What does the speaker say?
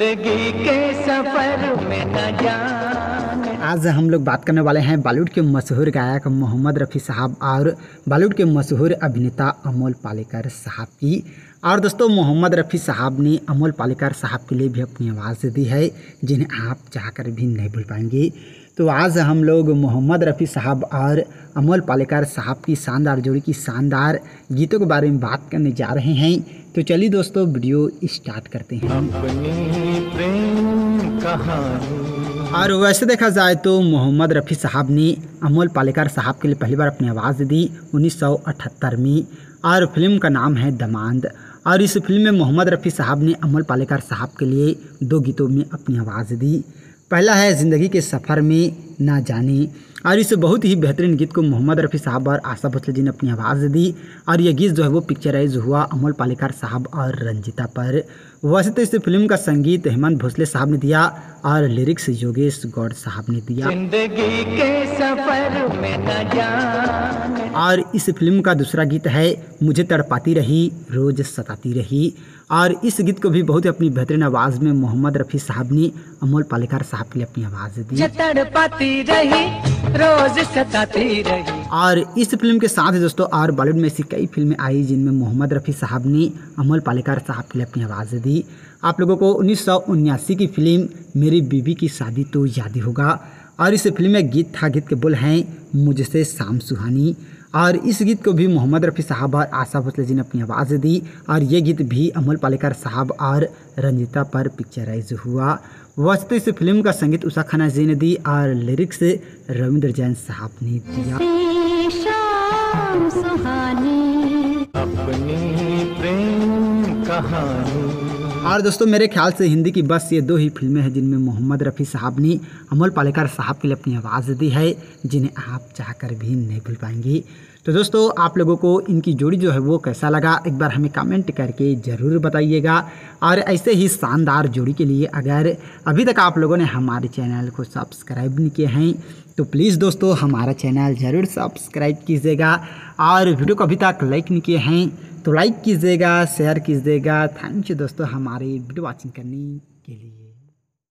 ज़िंदगी के सफ़र में न जाने। आज हम लोग बात करने वाले हैं बॉलीवुड के मशहूर गायक मोहम्मद रफ़ी साहब और बॉलीवुड के मशहूर अभिनेता अमोल पालेकर साहब की। और दोस्तों मोहम्मद रफ़ी साहब ने अमोल पालेकर साहब के लिए भी अपनी आवाज़ दी है जिन्हें आप चाहकर भी नहीं भूल पाएँगे। तो आज हम लोग मोहम्मद रफ़ी साहब और अमोल पालेकर साहब की शानदार जोड़ी की शानदार गीतों के बारे में बात करने जा रहे हैं। तो चलिए दोस्तों वीडियो स्टार्ट करते हैं। कहानी। और वैसे देखा जाए तो मोहम्मद रफ़ी साहब ने अमोल पालेकर साहब के लिए पहली बार अपनी आवाज़ दी 1978 में। और फ़िल्म का नाम है दमांद। और इस फ़िल्म में मोहम्मद रफ़ी साहब ने अमोल पालेकर साहब के लिए दो गीतों में अपनी आवाज़ दी। पहला है ज़िंदगी के सफ़र में ना जाने। और इस बहुत ही बेहतरीन गीत को मोहम्मद रफ़ी साहब और आशा भोसले जी ने अपनी आवाज़ दी। और यह गीत जो है वो पिक्चराइज हुआ अमोल पालेकर साहब और रंजिता पर। वैसे तो इस फ़िल्म का संगीत हेमंत भोसले साहब ने दिया। और लिरिक्स योगेश गौड़ साहब ने दिया। के सफ़र में न जाने। और इस फ़िल्म का दूसरा गीत है मुझे तड़पाती रही रोज सताती रही। और इस गीत को भी बहुत ही अपनी बेहतरीन आवाज़ में मोहम्मद रफ़ी साहब ने अमोल पालेकर साहब के लिए अपनी आवाज़ दी। तड़पाती रही रोज सताती रही। और इस फ़िल्म के साथ ही दोस्तों, और बॉलीवुड में ऐसी कई फ़िल्में आई जिनमें मोहम्मद रफ़ी साहब ने, अमोल पालेकर साहब के लिए अपनी आवाज़ दी। आप लोगों को उन्नीस की फ़िल्म मेरी बीबी की शादी तो याद ही होगा। और इस फ़िल्म में गीत था, गीत के बोल हैं मुझसे शाम सुहानी। और इस गीत को भी मोहम्मद रफ़ी साहब और आशा भोसले जी ने अपनी आवाज़ दी। और ये गीत भी अमोल पालेकर साहब और रंजिता पर पिक्चराइज हुआ। वैसे तो इस फ़िल्म का संगीत उषा खन्ना जी ने दी और लिरिक्स रविंद्र जैन साहब ने दिया। शाम और दोस्तों, मेरे ख्याल से हिंदी की बस ये दो ही फ़िल्में हैं जिनमें मोहम्मद रफ़ी साहब ने अमोल पालेकर साहब के लिए अपनी आवाज़ दी है, जिन्हें आप चाहकर भी नहीं भूल पाएँगे। तो दोस्तों, आप लोगों को इनकी जोड़ी जो है वो कैसा लगा, एक बार हमें कमेंट करके ज़रूर बताइएगा। और ऐसे ही शानदार जोड़ी के लिए अगर अभी तक आप लोगों ने हमारे चैनल को सब्सक्राइब नहीं किए हैं तो प्लीज़ दोस्तों, हमारा चैनल ज़रूर सब्सक्राइब कीजिएगा। और वीडियो को अभी तक लाइक नहीं किए हैं तो लाइक कीजिएगा शेयर कीजिएगा। थैंक यू दोस्तों हमारे वीडियो वॉचिंग करने के लिए।